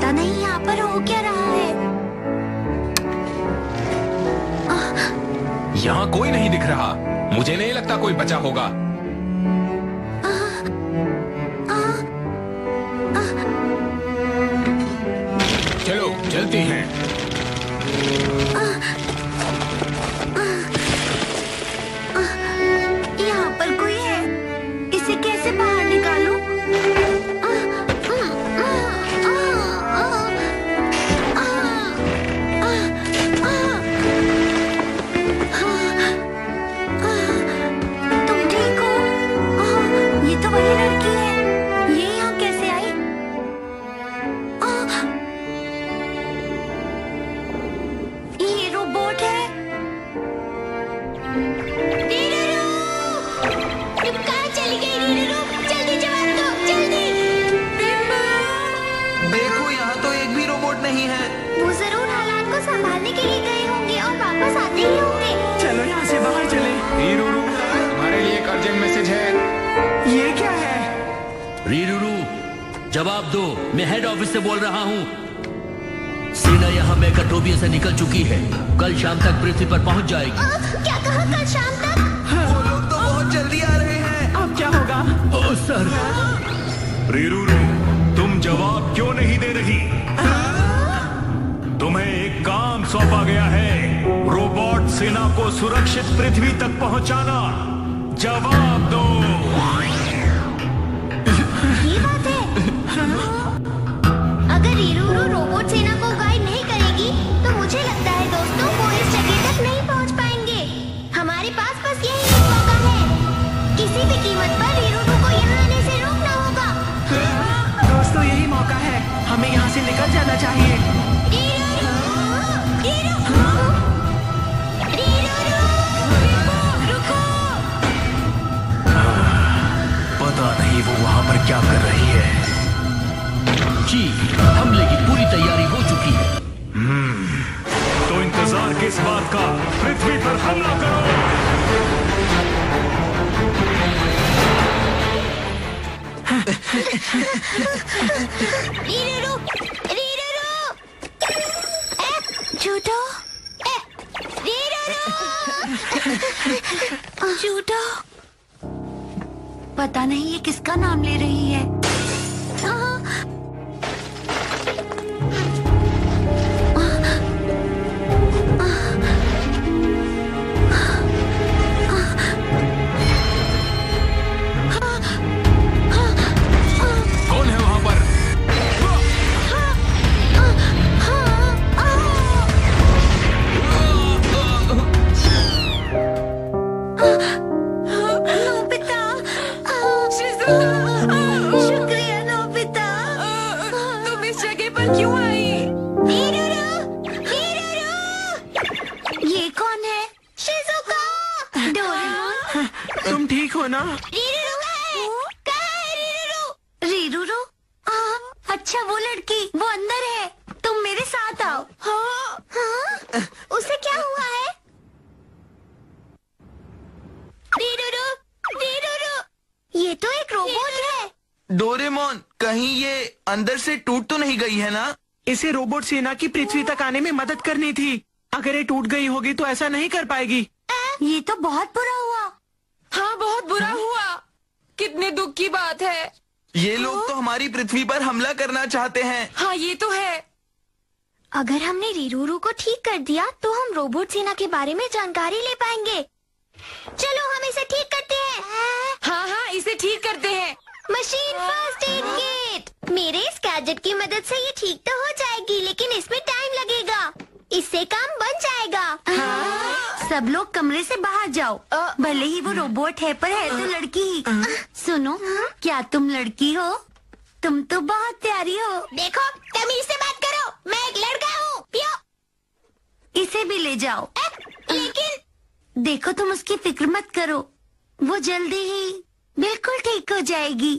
पता नहीं यहाँ पर हो क्या रहा है। यहाँ कोई नहीं दिख रहा। मुझे नहीं लगता कोई बचा होगा। जवाब दो। मैं हेड ऑफ़िस से बोल रहा हूँ। सेना यहाँ मेकाटोबिया से निकल चुकी है। कल शाम तक पृथ्वी पर पहुँच जाएगी। अ, क्या कहा कल शाम तक? वो लोग तो बहुत जल्दी आ रहे हैं। अब क्या होगा? ओ, सर। रीरूरू तुम जवाब क्यों नहीं दे रही? तुम्हें एक काम सौंपा गया है। रोबोट सेना को सुरक्षित पृथ्वी तक पहुंचाना। जवाब दो। ये बात है। अगर रीरूरू रोबोट सेना जी हमले की पूरी तैयारी हो चुकी है तो इंतज़ार किस बात का पृथ्वी पर हमला करो रीरूरू! रीरूरू! ए, ए, रीरूरू! पता नहीं ये किसका नाम ले रही है ना। रीरूरू कहाँ है कहाँ रीरूरू? रीरूरू अच्छा वो लड़की वो अंदर है। तुम मेरे साथ आओ। हाँ। हाँ? उसे क्या हुआ है? रीरूरू रीरूरू। ये तो एक रोबोट है। डोरेमोन कहीं ये अंदर से टूट तो नहीं गई है ना? इसे रोबोट सेना की पृथ्वी तक आने में मदद करनी थी। अगर ये टूट गई होगी तो ऐसा नहीं कर पाएगी। ये तो बहुत बुरा हुआ। हाँ कितने दुख की बात है। ये लोग तो हमारी पृथ्वी पर हमला करना चाहते हैं। हाँ ये तो है। अगर हमने रीरूरू को ठीक कर दिया तो हम रोबोट सेना के बारे में जानकारी ले पाएँगे। चलो हम इसे ठीक करते हैं। हाँ हाँ इसे ठीक करते हैं। Machine first aid kit. मेरे इस गैजेट की मदद से ये ठीक तो हो जाएगी लेकिन इसमें सब लोग कमरे से बाहर जाओ। भले ही वो रोबोट है पर है तो लड़की ही। सुनो क्या तुम लड़की हो? तुम तो बहुत प्यारी हो। देखो तमीज से बात करो। मैं एक लड़का हूँ। पियो। इसे भी ले जाओ। लेकिन देखो तुम उसकी फ़िक्र मत करो। वो जल्दी ही बिल्कुल ठीक हो जाएगी।